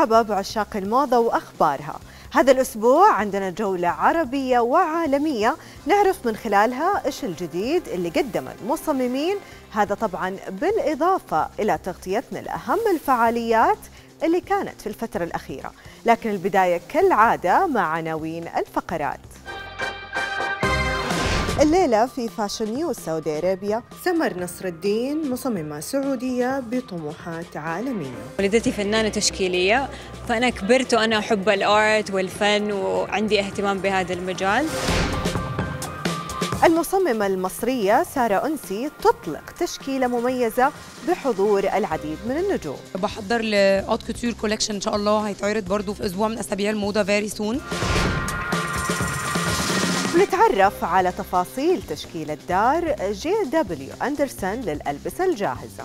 مرحبا بعشاق الموضة وأخبارها. هذا الأسبوع عندنا جولة عربية وعالمية. نعرف من خلالها إيش الجديد اللي قدم المصممين. هذا طبعا بالإضافة إلى تغطيتنا لأهم الفعاليات اللي كانت في الفترة الأخيرة. لكن البداية كالعادة مع عناوين الفقرات. الليلة في فاشن نيوز سعودي أرابيا سمر نصر الدين مصممة سعودية بطموحات عالمية. والدتي فنانة تشكيلية فأنا كبرت وأنا أحب ال art والفن وعندي اهتمام بهذا المجال. المصممة المصرية سارة أنسي تطلق تشكيلة مميزة بحضور العديد من النجوم. بحضر ل haute couture collection إن شاء الله هيتعرض برضو في أسبوع من أسابيع الموضة very soon ونتعرف على تفاصيل تشكيلة دار جي دبليو أندرسون للألبسة الجاهزة.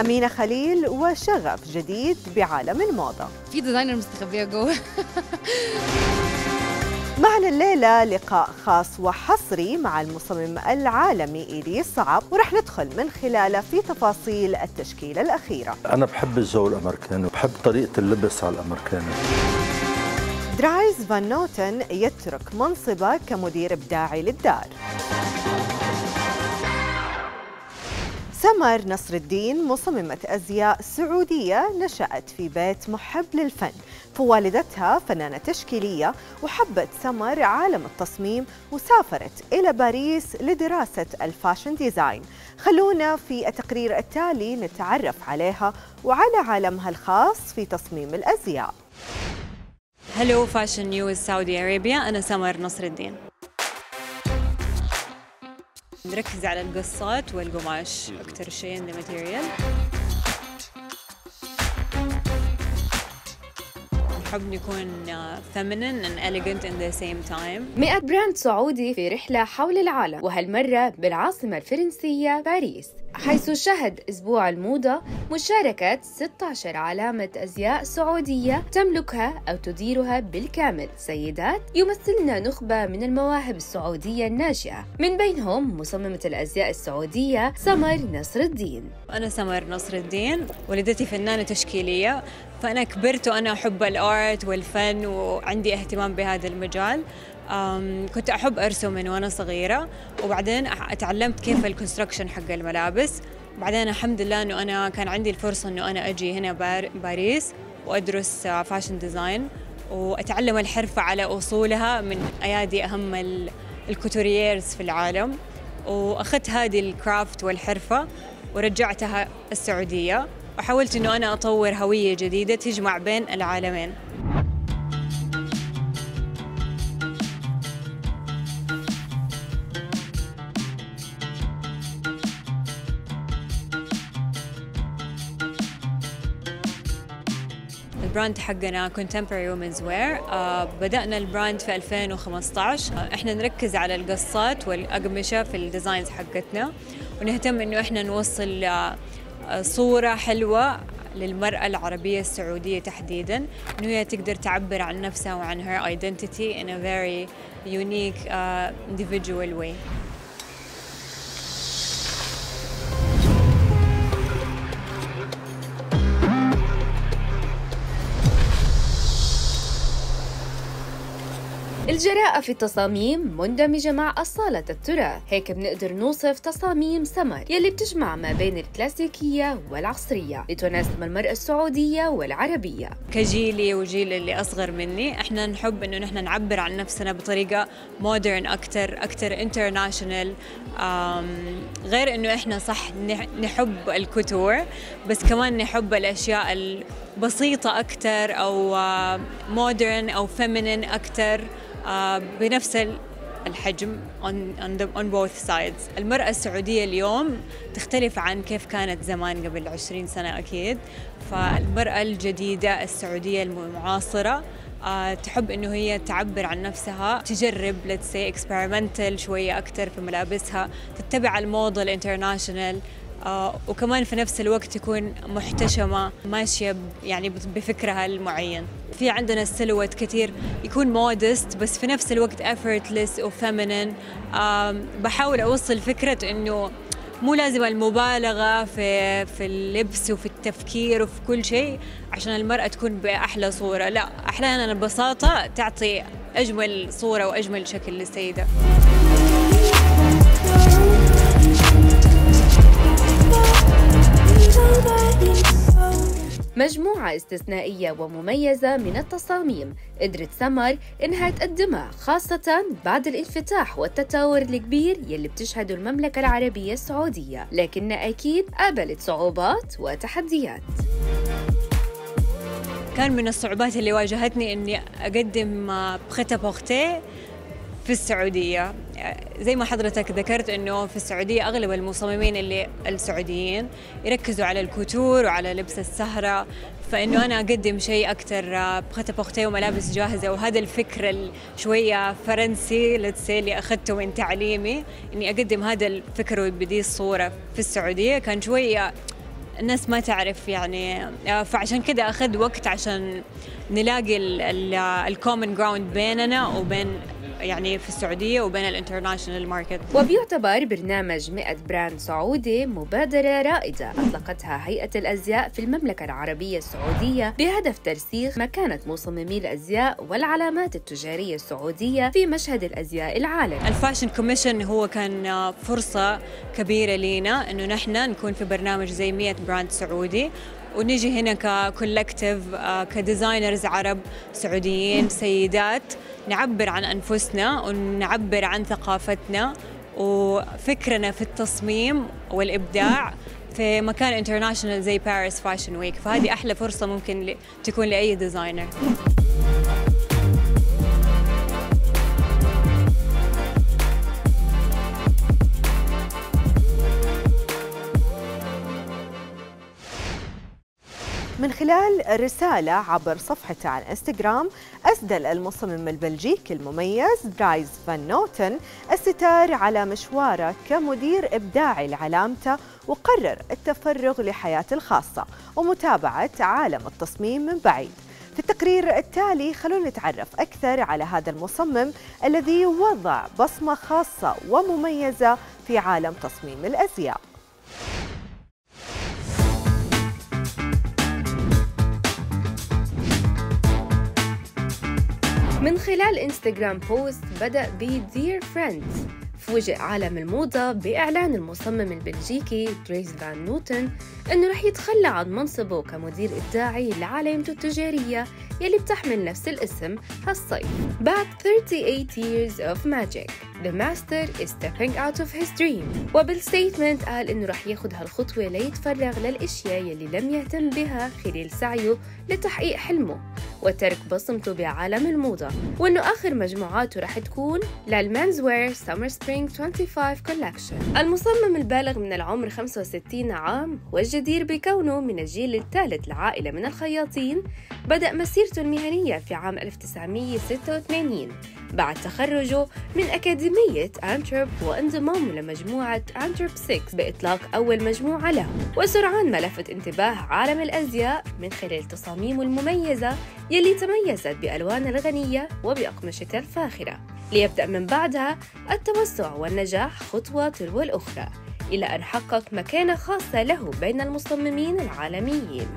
أمينة خليل وشغف جديد بعالم الموضة. في designer مستخبية جوه. معنا الليلة لقاء خاص وحصري مع المصمم العالمي إيلي صعب ورح ندخل من خلاله في تفاصيل التشكيلة الأخيرة. أنا بحب الجو الأمريكاني وبحب طريقة اللبس على الأمريكاني. درايز فان نوتن يترك منصبه كمدير إبداعي للدار. سمر نصر الدين مصممة أزياء سعودية نشأت في بيت محب للفن. فوالدتها فنانة تشكيلية وحبت سمر عالم التصميم وسافرت إلى باريس لدراسة ال fashion design. خلونا في التقرير التالي نتعرف عليها وعلى عالمها الخاص في تصميم الأزياء. Hello Fashion News Saudi Arabia. أنا سمر نصر الدين. نركز على القصات والقماش. أكثر شيء in the نحب نكون uh, feminine and elegant in the same time. مئة brand سعودي في رحلة حول العالم وهالمرة بالعاصمة الفرنسية باريس. حيث شهد أسبوع الموضة مشاركة 16 علامة أزياء سعودية تملكها أو تديرها بالكامل. سيدات يمثلن نخبة من المواهب السعودية الناشئة من بينهم مصممة الأزياء السعودية سمر نصر الدين أنا سمر نصر الدين والدتي فنانة تشكيلية. فأنا كبرت وأنا أحب ال art والفن وعندي اهتمام بهذا المجال. كنت أحب أرسم من وأنا صغيرة. وبعدين تعلمت كيف ال construction حق الملابس. بعدين الحمد لله أنه أنا كان عندي الفرصة أنه أنا أجي هنا باريس وأدرس fashion design وأتعلم الحرفة على أصولها من أيادي أهم ال- ال couturiers في العالم. وأخذت هذه ال craft والحرفة ورجعتها السعودية. وحاولت أنه أنا أطور هوية جديدة تجمع بين العالمين. ال brand حقنا Contemporary Women's Wear. آه بدأنا ال brand في 2015 آه إحنا نركز على القصات والأقمشة في ال designs حقتنا. ونهتم إنه إحنا نوصل آه صورة حلوة للمرأة العربية السعودية تحديدا. انه هي تقدر تعبر عن نفسها وعن her identity in a very unique uh, individual way. الجراءة في التصاميم مندمجة مع أصالة التراث. هيك بنقدر نوصف تصاميم سمر يلي بتجمع ما بين الكلاسيكية والعصرية لتناسب المرأة السعودية والعربية. كجيلي وجيل اللي أصغر مني إحنا نحب إنه نحن نعبر عن نفسنا بطريقة modern أكثر أكثر international غير إنه إحنا صح نح- نحب ال couture بس كمان نحب الأشياء البسيطة أكثر أو modern أو feminine أكثر بنفس ال- الحجم on, on, the, on both sides. المرأة السعودية اليوم تختلف عن كيف كانت زمان قبل 20 سنة أكيد. فالمرأة الجديدة السعودية المعاصرة آه، تحب إنه هي تعبر عن نفسها تجرب let's say experimental شوية أكثر في ملابسها تتبع الموضه ال international آه، وكمان في نفس الوقت تكون محتشمة ماشية ب- يعني بفكرها المعين. في عندنا ال silhouette كثير يكون modest بس في نفس الوقت effortless و feminine بحاول أوصل فكرة إنه مو لازم المبالغة في في اللبس وفي التفكير وفي كل شيء عشان المرأة تكون بأحلى صورة. لا أحيانا البساطة تعطي أجمل صورة وأجمل شكل للسيدة. مجموعة استثنائية ومميزة من التصاميم. قدرت سمر إنها تقدمها خاصة بعد الانفتاح والتطور الكبير يلي بتشهده المملكة العربية السعودية. لكنها أكيد قابلت صعوبات وتحديات. كان من الصعوبات اللي واجهتني إني أقدم بخيتا بوختي في السعودية. زي ما حضرتك ذكرت إنه في السعودية أغلب المصممين اللي السعوديين يركزوا على الكوتور وعلى لبس السهرة فإنه أنا أقدم شيء أكثر prêt-à-porter وملابس جاهزة. وهذا الفكر شوية فرنسي اللي أخذته من تعليمي إني أقدم هذا الفكر وبدي الصورة في السعودية. كان شوية الناس ما تعرف يعني آه، فعشان كذا أخذ وقت عشان نلاقي ال common ground بيننا وبين يعني في السعودية وبين ال international market. وبيعتبر برنامج 100 brand سعودي مبادرة رائدة. أطلقتها هيئة الأزياء في المملكة العربية السعودية بهدف ترسيخ مكانة مصممي الأزياء والعلامات التجارية السعودية في مشهد الأزياء العالمي ال fashion commission هو كان فرصة كبيرة لينا إنه نحن نكون في برنامج زي 100 brand سعودي. ونجي هنا ك collective آه، ك designers عرب سعوديين سيدات نعبر عن أنفسنا ونعبر عن ثقافتنا وفكرنا في التصميم والإبداع في مكان international زي باريس fashion week فهذه أحلى فرصة ممكن تكون لأي designer من خلال رسالة عبر صفحته على إنستغرام أسدل المصمم البلجيكي المميز دريس فان نوتن الستار على مشواره كمدير إبداعي لعلامته وقرر التفرغ لحياته الخاصة ومتابعة عالم التصميم من بعيد. في التقرير التالي خلونا نتعرف أكثر على هذا المصمم الذي وضع بصمة خاصة ومميزة في عالم تصميم الأزياء. من خلال انستغرام بوست بدأ ب Dear Friends. فوجئ عالم الموضة بإعلان المصمم البلجيكي دريس فان نوتن أنه رح يتخلى عن منصبه كمدير إبداعي لعلامته التجارية يلي بتحمل نفس الاسم هالصيف. بعد 38 years of magic. The master is stepping out of his dream. وبال statement قال إنه رح ياخد هالخطوة ليتفرغ للأشياء يلي لم يهتم بها خلال سعيه لتحقيق حلمه. وترك بصمته بعالم الموضة وإنه آخر مجموعاته رح تكون لل menswear summer spring 25 collection المصمم البالغ من العمر 65 عام والجدير بكونه من الجيل الثالث لعائلة من الخياطين بدأ مسيرته المهنية في عام 1986 بعد تخرجه من أكاديمية أنتويرب وانضمامه لمجموعة أنتويرب 6 بإطلاق أول مجموعة له. وسرعان ما لفت انتباه عالم الأزياء من خلال تصاميمه المميزة يلي تميزت بألوان الغنية وبأقمشتها الفاخرة. ليبدأ من بعدها التوسع والنجاح خطوة تلو الأخرى إلى أن حقق مكانة خاصة له بين المصممين العالميين.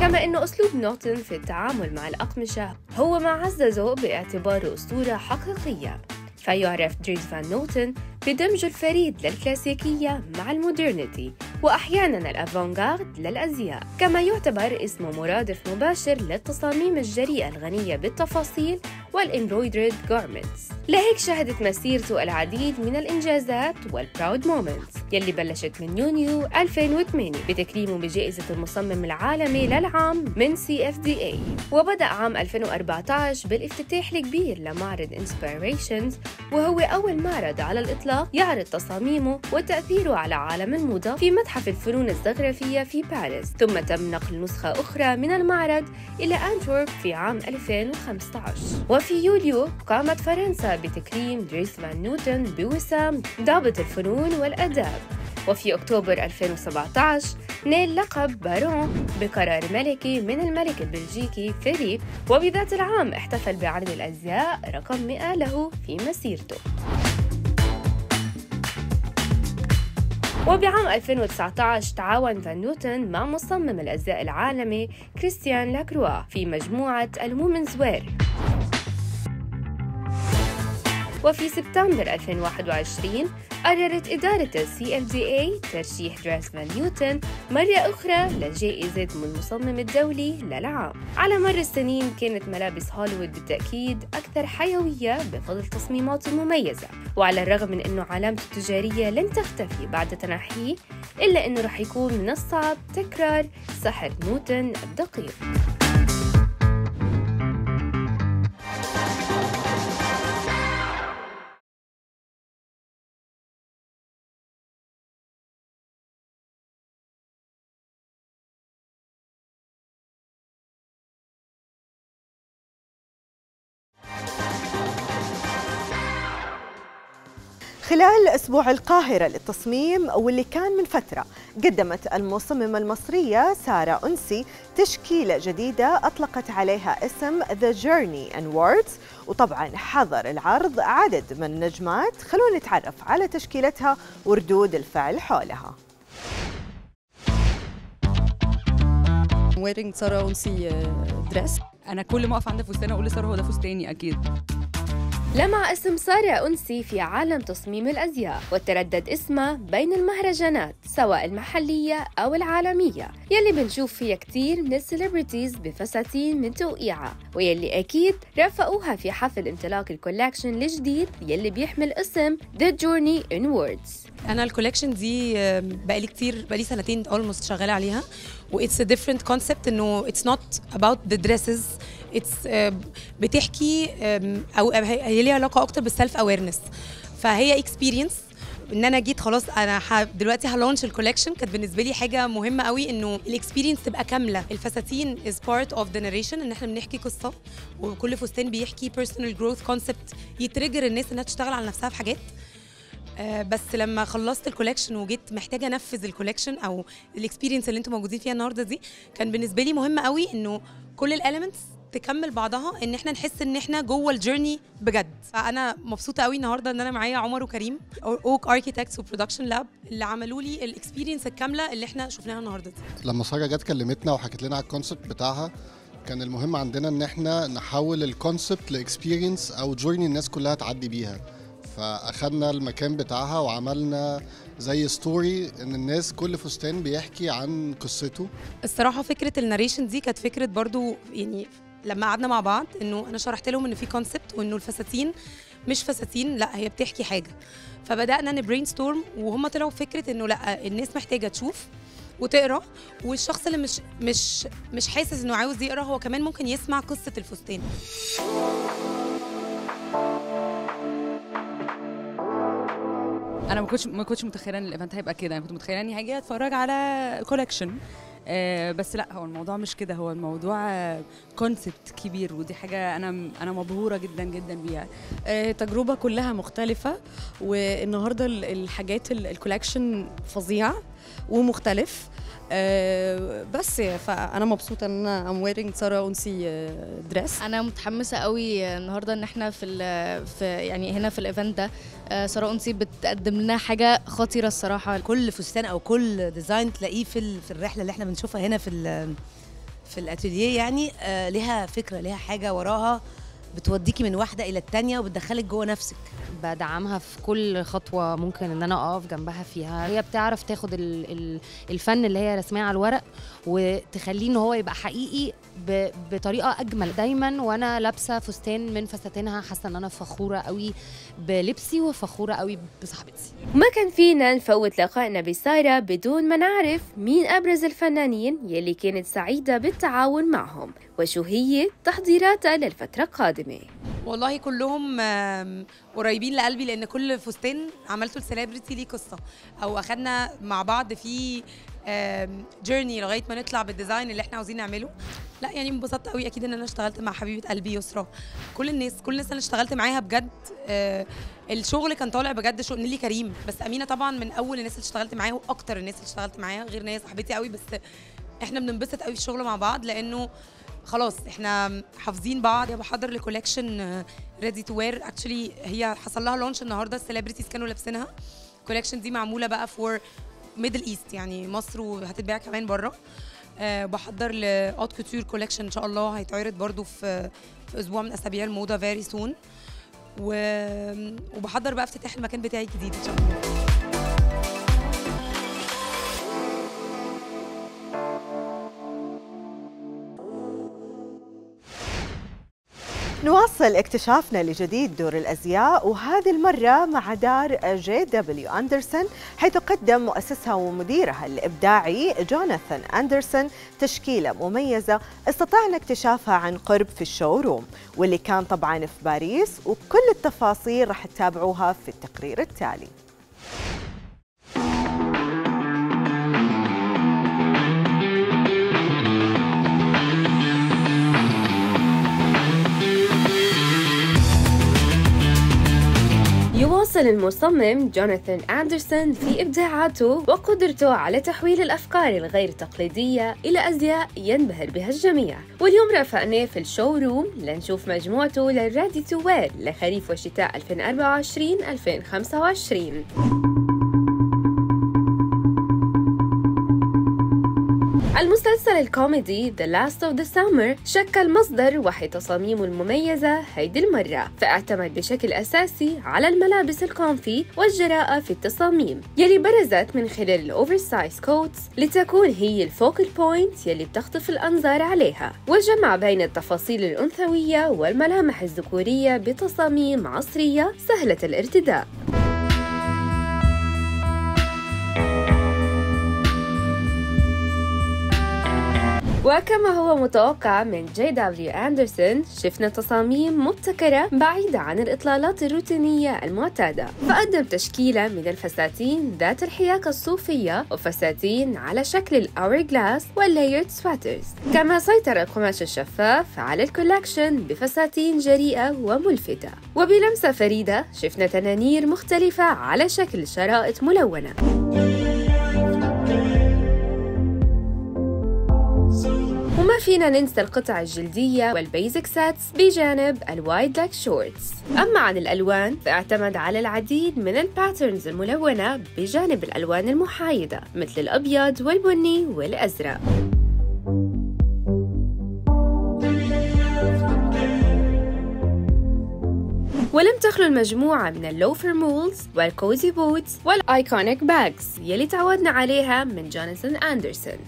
كما أنه أسلوب نوتن في التعامل مع الأقمشة هو ما عززه باعتباره أسطورة حقيقية. فيعرف دريس فان نوتن بدمج الفريد للكلاسيكية مع ال modernity وأحيانا ال avant-garde للأزياء. كما يعتبر اسمه مرادف مباشر للتصاميم الجريئة الغنية بالتفاصيل وال embroidered garments لهيك شهدت مسيرته العديد من الإنجازات وال proud moments يلي بلشت من يونيو 2008 بتكريمه بجائزة المصمم العالمي للعام من CFDA وبدأ عام 2014 بالافتتاح الكبير لمعرض Inspirations وهو أول معرض على الإطلاق يعرض تصاميمه وتأثيره على عالم الموضة في متحف الفنون الزخرفية في باريس. ثم تم نقل نسخة أخرى من المعرض إلى أنتويرب في عام 2015 وفي يوليو قامت فرنسا بتكريم دريس فان نوتن بوسام ضابط الفنون والآداب. وفي أكتوبر 2017 نيل لقب بارون بقرار ملكي من الملك البلجيكي فيليب وبذات العام احتفل بعرض الأزياء رقم 100 له في مسيرته. وبعام 2019 تعاون فان نوتن مع مصمم الأزياء العالمي كريستيان لاكروا في مجموعة ال women's wear. وفي سبتمبر 2021 قررت إدارة ال CFDA ترشيح دريس فان نوتن مرة أخرى لجائزة المصمم الدولي للعام. على مر السنين كانت ملابس هوليوود بالتأكيد أكثر حيوية بفضل تصميماته المميزة وعلى الرغم من أنه علامته التجارية لن تختفي بعد تنحيه إلا أنه رح يكون من الصعب تكرار سحر نيوتن الدقيق. خلال أسبوع القاهرة للتصميم واللي كان من فترة قدمت المصممة المصرية سارة أنسي تشكيلة جديدة أطلقت عليها اسم The Journey and Words وطبعا حضر العرض عدد من النجمات. خلونا نتعرف على تشكيلتها وردود الفعل حولها. ويرينج ساره انسي دريس أنا كل ما أقف عند فستان أقول لسارة هو ده فستاني أكيد. لمع اسم سارة أنسي في عالم تصميم الأزياء وتردد اسمها بين المهرجانات سواء المحلية أو العالمية. يلي بنشوف فيها كتير من ال celebrities بفساتين من توقيعها ويلي أكيد رافقوها في حفل انطلاق ال collection الجديد يلي بيحمل اسم The Journey in Words أنا ال collection دي بقالي كتير بقالي سنتين almost شغالة عليها a different concept إنه it's not about the dresses it's بتحكي آم، أو هي ليها علاقة أكتر بال self-awareness فهي experience إن أنا جيت خلاص أنا. دلوقتي ه launch ال collection كانت بالنسبة لي حاجة مهمة قوي إنه ال experience تبقى كاملة. الفساتين as part of the narration إن إحنا بنحكي قصة. وكل فستان بيحكي personal growth concept ي trigger الناس إنها تشتغل على نفسها في حاجات. آه، بس لما خلصت ال collection وجيت محتاجة أنفذ ال collection أو ال experience اللي أنتم موجودين فيها النهارده دي كان بالنسبة لي مهم قوي إنه كل ال elements تكمل بعضها إن إحنا نحس إن إحنا جوه ال journey بجد. فأنا مبسوطة قوي النهارده إن أنا معايا عمر وكريم Oak Architects و Production Lab اللي عملوا لي ال experience الكاملة اللي إحنا شفناها النهارده دي. لما ساره جت كلمتنا وحكت لنا على ال concept بتاعها كان المهم عندنا إن إحنا نحول ال concept ل experience أو journey الناس كلها تعدي بيها. فأخدنا المكان بتاعها وعملنا زي story إن الناس كل فستان بيحكي عن قصته. الصراحة فكرة ال narration دي كانت فكرة برضو يعني لما قعدنا مع بعض إنه أنا شرحت لهم ان في concept وإنه الفساتين مش فساتين لأ هي بتحكي حاجة. فبدأنا ن brainstorm وهم طلعوا فكره إنه لأ الناس محتاجة تشوف وتقرأ والشخص اللي مش مش مش حاسس إنه عاوز يقرأ هو كمان ممكن يسمع قصة الفستان. أنا ما كنتش ما كنتش متخيلة إن ال event هيبقى كده. أنا كنت متخيلة إني هاجي أتفرج على collection بس لا هو الموضوع مش كده. هو الموضوع concept كبير ودي حاجة أنا أنا مبهورة جدا جدا بيها. آه، تجربة كلها مختلفة والنهاردة ال- الحاجات ال- ال collection فظيع ومختلف. آه، بس فأنا مبسوطة إن أنا am wearing سارة أنسي dress أنا متحمسة قوي النهارده إن إحنا في ال- في يعني هنا في ال event ده. ساره انسي بتقدم لنا حاجة خطيرة الصراحة. كل فستان أو كل ديزاين تلاقيه في ال- في الرحلة اللي إحنا بنشوفها هنا في ال- في الاتيليه يعني آه ليها فكرة ليها حاجة وراها. بتوديكي من واحدة إلى الثانية وبتدخلك جوه نفسك. بدعمها في كل خطوة ممكن إن أنا أقف جنبها فيها. هي بتعرف تاخد ال- ال- الفن اللي هي رسماه على الورق وتخليه إن هو يبقى حقيقي ب- بطريقة أجمل. دايما وأنا لابسة فستان من فساتينها حاسة إن أنا فخورة قوي بلبسي وفخورة قوي بصاحبتي. ما كان فينا نفوت لقائنا بسارة بدون ما نعرف مين أبرز الفنانين يلي كانت سعيدة بالتعاون معهم وشو هي تحضيراتها للفترة القادمة. والله كلهم قريبين لقلبي لأن كل فستان عملته ال celebrity ليه قصة أو أخدنا مع بعض في journey لغاية ما نطلع بال design اللي إحنا عاوزين نعمله. لا يعني انبسطت قوي أكيد إن أنا اشتغلت مع حبيبة قلبي يسرا. كل الناس كل الناس اللي اشتغلت معاها بجد آه، الشغل كان طالع بجد شغل نيلي كريم. بس أمينة طبعا من أول الناس اللي اشتغلت معاها وأكتر الناس اللي اشتغلت معاها غير إن هي صاحبتي قوي بس إحنا بننبسط قوي في الشغل مع بعض لأنه خلاص إحنا حافظين بعض. بحضر ل collection ready-to-wear actually هي حصل لها launch النهارده ال celebrities كانوا لابسينها. ال collection دي معمولة بقى for Middle East يعني مصر وهتتباع كمان بره أه بحضر ل haute couture collection إن شاء الله هيتعرض برضو في في أسبوع من أسابيع الموضة very soon. وبحضر بقى افتتاح المكان بتاعي الجديد إن شاء الله نواصل اكتشافنا لجديد دور الأزياء وهذه المرة مع دار JW Anderson حيث قدم مؤسسها ومديرها الإبداعي جوناثان أندرسون تشكيلة مميزة استطعنا اكتشافها عن قرب في الشو روم واللي كان طبعا في باريس وكل التفاصيل راح تتابعوها في التقرير التالي. يواصل المصمم جوناثان أندرسون في إبداعاته وقدرته على تحويل الأفكار الغير تقليدية إلى أزياء ينبهر بها الجميع. واليوم رافقناه في ال showroom لنشوف مجموعته لل ready-to-wear لخريف وشتاء 2024-2025 المسلسل الكوميدي The Last of the Summer شكل مصدر وحي تصاميمه المميزة هيدي المرة فاعتمد بشكل أساسي على الملابس ال comfy والجراءة في التصاميم يلي برزت من خلال ال oversized coats لتكون هي ال focal point يلي بتخطف الأنظار عليها وجمع بين التفاصيل الأنثوية والملامح الذكورية بتصاميم عصرية سهلة الارتداء. وكما هو متوقع من JW Anderson شفنا تصاميم مبتكرة بعيدة عن الإطلالات الروتينية المعتادة. فقدم تشكيلة من الفساتين ذات الحياكة الصوفية وفساتين على شكل ال hourglass وال layered sweaters كما سيطر القماش الشفاف على ال collection بفساتين جريئة وملفتة. وبلمسة فريدة شفنا تنانير مختلفة على شكل شرائط ملونة. فينا ننسى القطع الجلدية وال basic sets بجانب ال wide leg shorts أما عن الألوان فاعتمد على العديد من ال patterns الملونة بجانب الألوان المحايدة مثل الأبيض والبني والأزرق. ولم تخلو المجموعة من ال loafer mules وال cozy boots وال iconic bags يلي تعودنا عليها من جوناثان أندرسون.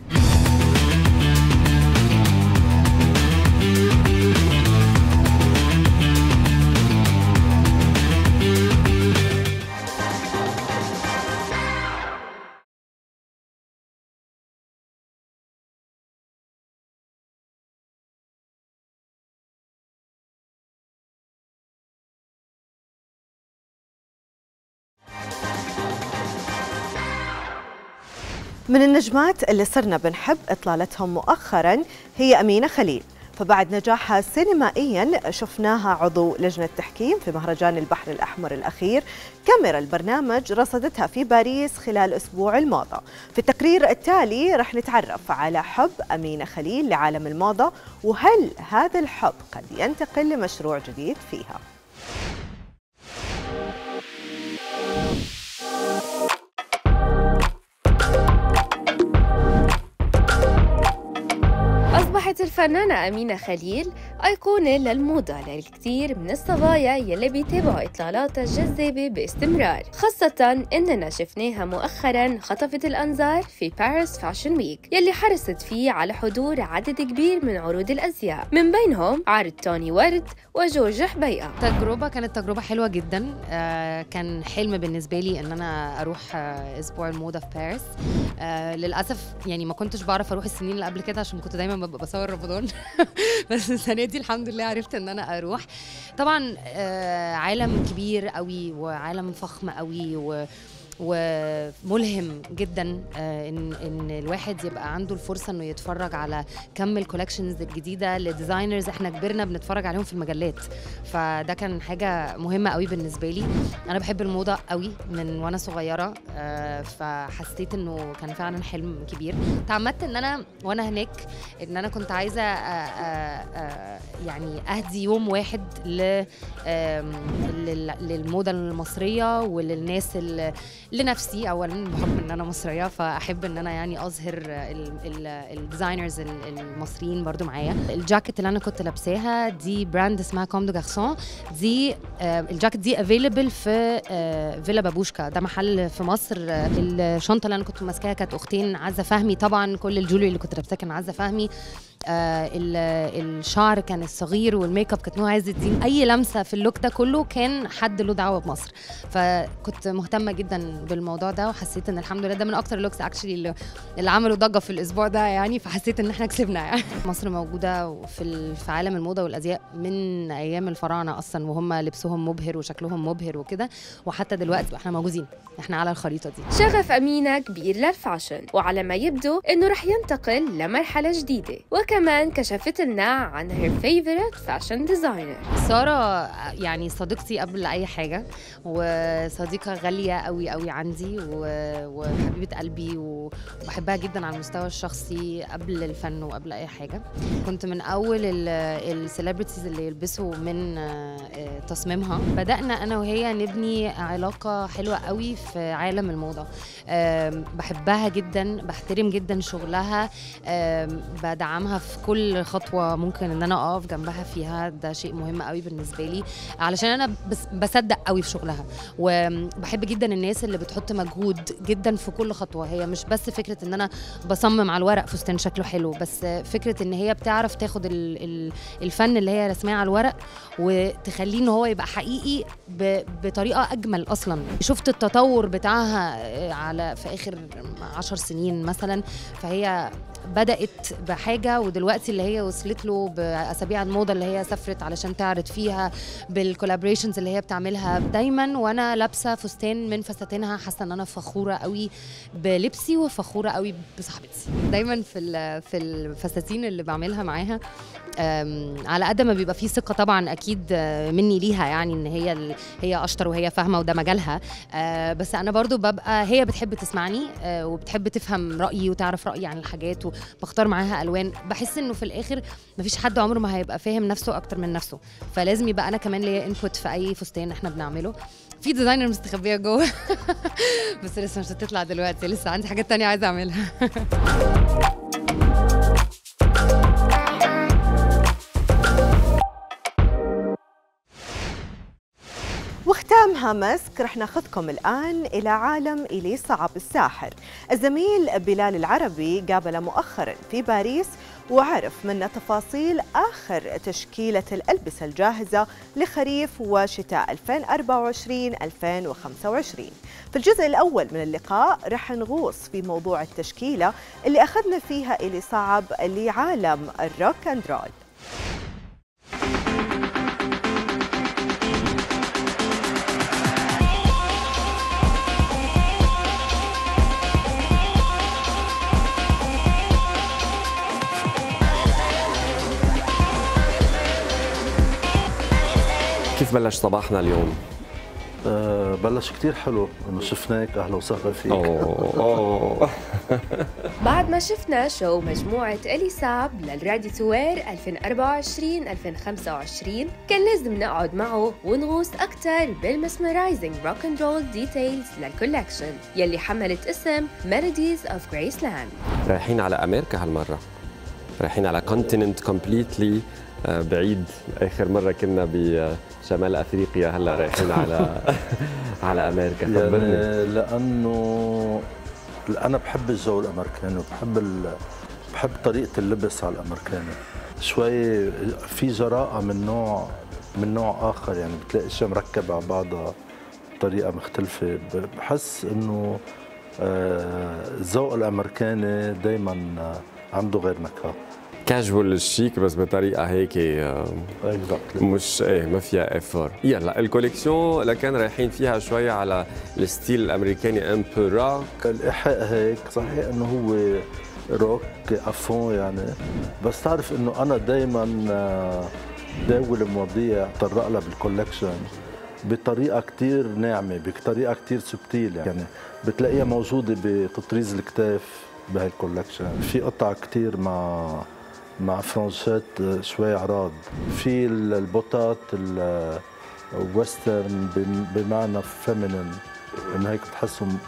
من النجمات اللي صرنا بنحب إطلالتهم مؤخرا هي أمينة خليل. فبعد نجاحها سينمائيا شفناها عضو لجنة تحكيم في مهرجان البحر الأحمر الأخير. كاميرا البرنامج رصدتها في باريس خلال أسبوع الموضة في التقرير التالي رح نتعرف على حب أمينة خليل لعالم الموضة وهل هذا الحب قد ينتقل لمشروع جديد فيها؟ أصبحت الفنانة أمينة خليل أيقونة للموضة للكثير من الصبايا يلي بيتابعوا إطلالاتها الجذابة باستمرار خاصة إننا شفناها مؤخرا خطفت الأنظار في Paris Fashion Week يلي حرصت فيه على حضور عدد كبير من عروض الأزياء من بينهم عرض توني ورد وجورج حبيقة تجربة كانت تجربة حلوة جدا. آه كان حلم بالنسبة لي إن أنا أروح آه أسبوع الموضة في باريس آه للأسف يعني ما كنتش بعرف أروح السنين اللي قبل كده عشان كنت دايما ببقى بصور رمضان. بس السنة دي الحمد لله عرفت إن أنا أروح. طبعا آه عالم كبير قوي وعالم فخم قوي وملهم جدا آه، إن إن الواحد يبقى عنده الفرصة إنه يتفرج على كم ال collections الجديدة ل designers إحنا كبرنا بنتفرج عليهم في المجلات. فده كان حاجة مهمة قوي بالنسبة لي. أنا بحب الموضة قوي من وأنا صغيرة آه، فحسيت إنه كان فعلا حلم كبير. تعمدت إن أنا وأنا هناك إن أنا كنت عايزة آه، يعني أهدي يوم واحد للموضة المصرية وللناس ال- لنفسي. اولا بحكم إن أنا مصرية فأحب إن أنا يعني أظهر ال- ال- ال designers ال- المصريين برضو معايا. الجاكيت اللي أنا كنت لابساها دي brand اسمها Comme des Garçons دي آه، الجاكيت دي available في آه، فيلا بابوشكا. ده محل في مصر. الشنطة اللي أنا كنت ماسكاها كانت أختين عزة فهمي. طبعا كل ال jewelry اللي كنت لابساه كان عزة فهمي. آه ال- الشعر كان الصغير والميك اب كانت نوع عز الدين أي لمسة في ال look ده كله كان حد له دعوة بمصر. فكنت مهتمة جدا بالموضوع ده وحسيت إن الحمد لله ده من أكتر ال looks actually اللي, اللي عملوا ضجة في الأسبوع ده يعني فحسيت إن إحنا كسبنا يعني. مصر موجودة في في عالم الموضة والأزياء من أيام الفراعنة أصلا وهم لبسهم مبهر وشكلهم مبهر وكده وحتى دلوقتي إحنا موجودين إحنا على الخريطة دي. شغف أمينة كبير لل fashion وعلى ما يبدو إنه رح ينتقل لمرحلة جديدة. وكمان كشفت لنا عن her favorite fashion designer. سارة يعني صديقتي قبل أي حاجة وصديقة غالية قوي قوي عندي وحبيبة قلبي وبحبها جدا على المستوى الشخصي قبل الفن وقبل أي حاجة. كنت من أول ال celebrities اللي يلبسوا من آه، تصميمها. بدأنا أنا وهي نبني علاقة حلوة قوي في عالم الموضة. بحبها جدا بحترم جدا شغلها. بدعمها في كل خطوة ممكن إن أنا أقف جنبها فيها ده شيء مهم قوي بالنسبة لي. علشان أنا بس بصدق قوي في شغلها وبحب جدا الناس اللي بتحط مجهود جدا في كل خطوة. هي مش بس فكرة إن أنا بصمم على الورق فستان شكله حلو بس فكرة إن هي بتعرف تاخد ال- ال- الفن اللي هي رسماه على الورق وتخليه إن هو يبقى حقيقي بطريقة أجمل أصلا. شفت التطور بتاعها آه، على في آخر عشر سنين مثلا فهي بدأت بحاجة ودلوقتي اللي هي وصلت له بأسابيع الموضة اللي هي سافرت علشان تعرض فيها بالكولابريشنز اللي هي بتعملها دايما. وأنا لابسة فستان من فساتينها حاسة إن أنا فخورة قوي بلبسي وفخورة قوي بصاحبتي. دايما في في الفساتين اللي بعملها معاها. على قد ما بيبقى فيه ثقة طبعا أكيد آه، مني ليها يعني إن هي هي أشطر وهي فاهمة وده مجالها. آه، بس أنا برضو ببقى هي بتحب تسمعني آه، وبتحب تفهم رأيي وتعرف رأيي عن الحاجات وبختار معاها ألوان. بحس إنه في الآخر مفيش حد عمره ما هيبقى فاهم نفسه أكتر من نفسه. فلازم يبقى أنا كمان ليا input في أي فستان إحنا بنعمله. في designer مستخبية جوه. بس لسه مش هتطلع دلوقتي لسه عندي حاجات تانية عايزة أعملها. وختامها مسك رح ناخذكم الآن إلى عالم إلي صعب الساحر. الزميل بلال العربي قابل مؤخرا في باريس وعرف منا تفاصيل آخر تشكيلة الألبسة الجاهزة لخريف وشتاء 2024-2025 في الجزء الأول من اللقاء رح نغوص في موضوع التشكيلة اللي أخذنا فيها إلي صعب لعالم الروك أند رول. كيف بلش صباحنا اليوم؟ آه، بلش كتير حلو. إنه شفناك أهلا وسهلا فيك. أوه، أوه. بعد ما شفنا شو مجموعة إيلي صعب لل ready-to-wear 2024-2025 كان لازم نقعد معه ونغوص أكتر بال mesmerizing rock and roll details لل collection يلي حملت اسم Melodies of Graceland رايحين على أمريكا هالمرة. رايحين على continent completely بعيد. آخر مرة كنا بشمال أفريقيا هلا رايحين على على أمريكا. خبرني يعني لأنه أنا بحب الجو الأمريكاني وبحب ال... بحب طريقة اللبس على الأمريكاني. شوي في جراءة من نوع من نوع آخر يعني بتلاقي إشياء مركبة على بعضها بطريقة مختلفة. بحس إنه آه، الذوق الأمريكاني دائما عنده غير نكهة. كاجوال شيك بس بطريقه هيك مش إيه ما فيها افور يلا الكوليكسيون لكان رايحين فيها شوي على الستيل الامريكاني ان بو الايحاء هيك صحيح انه هو روك افون يعني بس تعرف انه أنا دائما داول مواضيع طرق لها بالكولكشن بطريقه كتير ناعمه بطريقه كتير سبتيل يعني بتلاقيها موجوده بتطريز الكتاف بهالكولكشن في قطع كتير مع مع فرانشات شوي عراض. في البوتات الويسترن بمعنى فيمينين انه هيك بتحسهم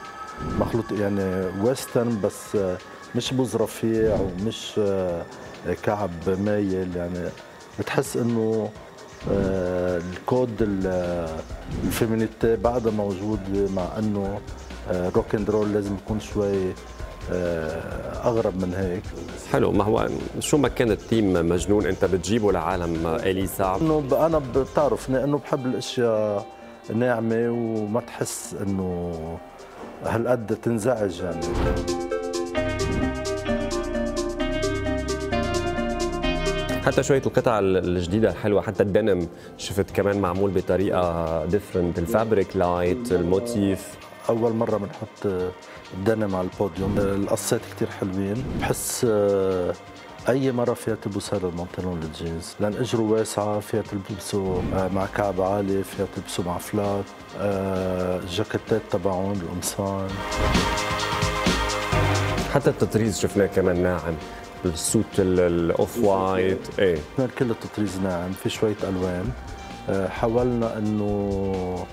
مخلوط يعني ويسترن بس مش بوز رفيع ومش كعب مايل. يعني بتحس إنه آه، الكود الفيمينيتي بعدها موجود مع إنه روك اند رول لازم يكون شوي آه، أغرب من هيك. حلو. ما هو شو ما كان التيم مجنون انت بتجيبه لعالم إليسا؟ إنه أنا بتعرفني إنه بحب الأشياء ناعمة وما تحس إنه هالقد تنزعج يعني. حتى شوية القطع الجديدة الحلوة حتى الدنم شفت كمان معمول بطريقة ديفرنت الفابريك لايت الموتيف. أول مرة بنحط الدنم على البوديوم. القصات كثير حلوين. بحس آه، أي مرة فيها تلبس هذا البنطلون الجينز. لأن اجره واسعة فيها تلبسه آه، مع كعب عالي فيها تلبسه مع فلات آه، الجاكيتات تبعهم القمصان. حتى التطريز شفناه كمان ناعم. السوت الأوف وايت إيه. كل التطريز ناعم. في شوية ألوان. حاولنا إنه آه،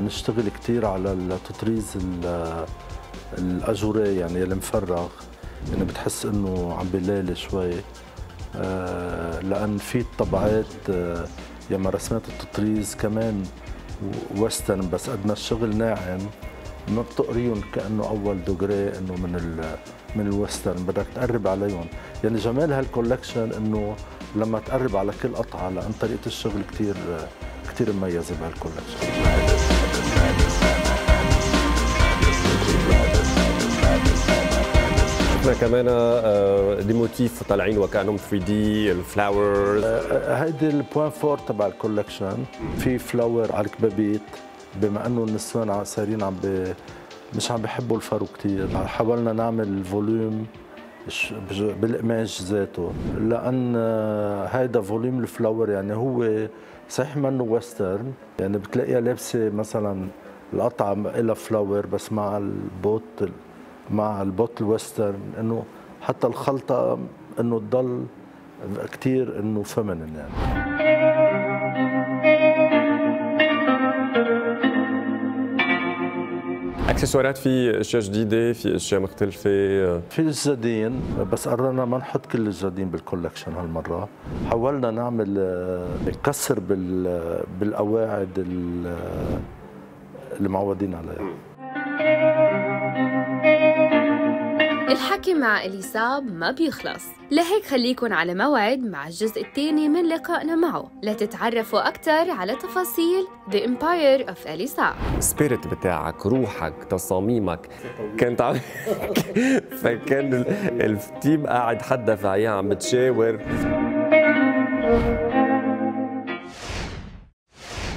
نشتغل كثير على التطريز الأجوري يعني المفرغ يعني بتحس إنه عم بلالي شوي. آه، لأن في الطبعات آه، ياما رسمات التطريز كمان ويسترن بس قد ما الشغل ناعم ما بتقريهم كأنه أول دوغري إنه من من الويسترن بدك تقرب عليهم. يعني جمال هالكولكشن إنه لما تقرب على كل قطعة لأن طريقة الشغل كثير كثير مميزه بهالكولكشن شفنا كمان دي موتيف طالعين وكأنهم 3 دي الفلاورز هيدي البوان فور تبع الكولكشن في فلاور على الكبابيت. بما إنه النسوان صايرين عم مش عم بيحبوا الفرو كثير حاولنا نعمل فوليوم بالقماش ذاته. لأن هيدا فوليوم الفلاور يعني هو صحيح منه ويسترن. يعني بتلاقيها لابسة مثلا القطعة لها فلاور بس مع البوت مع البوت الويسترن إنه حتى الخلطة إنه تضل كثير إنه فيمينين يعني. أكسسوارات في أشياء جديدة في أشياء مختلفة في الجدين بس قررنا ما نحط كل الجدين بالكولكشن هالمرة. حاولنا نعمل نكسر بالقواعد اللي معودين عليها. الحكي مع إليساب ما بيخلص. لهيك خليكن على موعد مع الجزء الثاني من لقائنا معه. لتتعرفوا أكثر على تفاصيل The Empire of إليساب سبيريت بتاعك روحك تصاميمك. كانت عم فكان التيم قاعد حدا فيها عم بتشاور.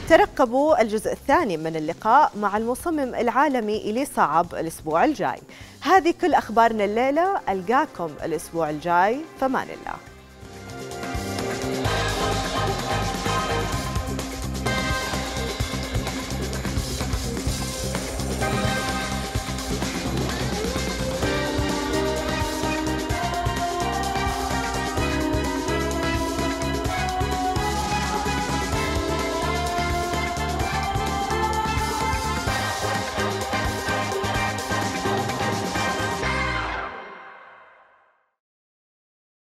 ترقبوا الجزء الثاني من اللقاء مع المصمم العالمي إلي صعب الأسبوع الجاي. هذه كل أخبارنا الليلة. ألقاكم الأسبوع الجاي. فمان الله.